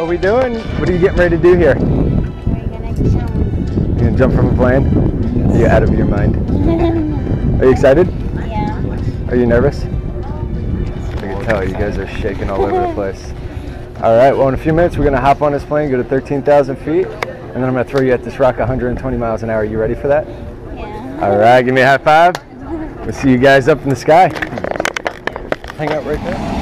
what we doing? What are you getting ready to do here? We're gonna jump. You gonna jump from a plane? Are you out of your mind? Are you excited? yeah. Are you nervous? I can tell you guys are shaking all over the place. All right, well in a few minutes we're gonna hop on this plane, go to 13,000 feet, and then I'm gonna throw you at this rock 120 miles an hour. You ready for that? Yeah. All right, give me a high five. We'll see you guys up in the sky. Hang out right there.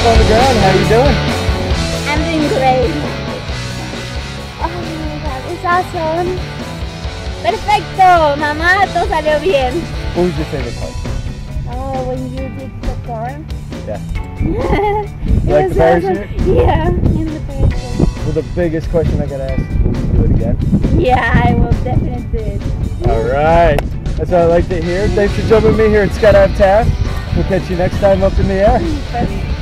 Back on the ground. How you doing? I'm doing great. Oh my god, it's awesome. Perfecto, mamá, todo salió bien. What was your favorite part? Oh, when you did the form. Yeah. like the parachute? awesome. Yeah, in the parachute. Well, the biggest question I gotta ask: Will you do it again? Yeah, I will definitely do it. All right. That's what I like to hear. Thanks for joining me here at Skydive Taft. We'll catch you next time up in the air.